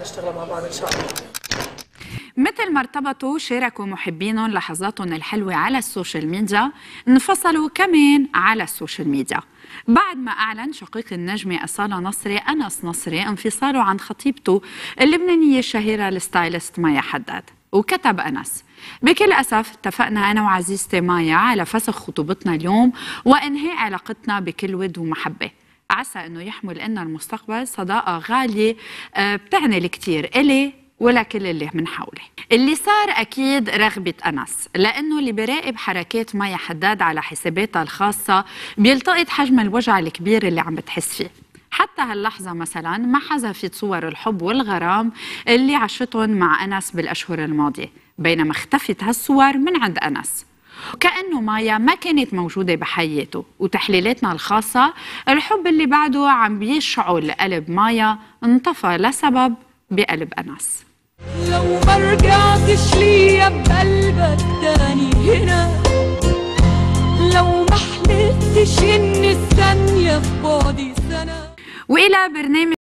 نشتغل مع بعض إن شاء الله. مثل ما ارتبطوا شاركوا محبينهم لحظاتهم الحلوة على ال social media انفصلوا كمان على ال social media. بعد ما أعلن شقيق النجمة أصالة نصري أنس نصري انفصاله عن خطيبته اللبنانية الشهيرة ال stylist مايا حداد. وكتب أنس بكل أسف اتفقنا أنا وعزيزتي مايا على فسخ خطوبتنا اليوم وإنهاء علاقتنا بكل ود ومحبة. عسى أنه يحمل لنا المستقبل صداقة غالية آه، بتعني الكثير إلي ولا كل اللي من حولي. اللي صار أكيد رغبة أنس لأنه اللي بيراقب حركات مايا حداد على حساباتها الخاصة بيلتقط حجم الوجع الكبير اللي عم بتحس فيه. حتى هاللحظة مثلا ما حذفت صور الحب والغرام اللي عاشتهم مع أنس بالأشهر الماضية بينما اختفت هالصور من عند أنس. وكأنه مايا ما كانت موجودة بحياته وتحليلاتنا الخاصة الحب اللي بعده عم بيشعل قلب مايا انطفى لسبب بقلب أنس. لو ما رجعتش ليا بقلبك تاني هنا. لو ما حلفتش إن الثانية في بعدي سنة. وإلى برنامج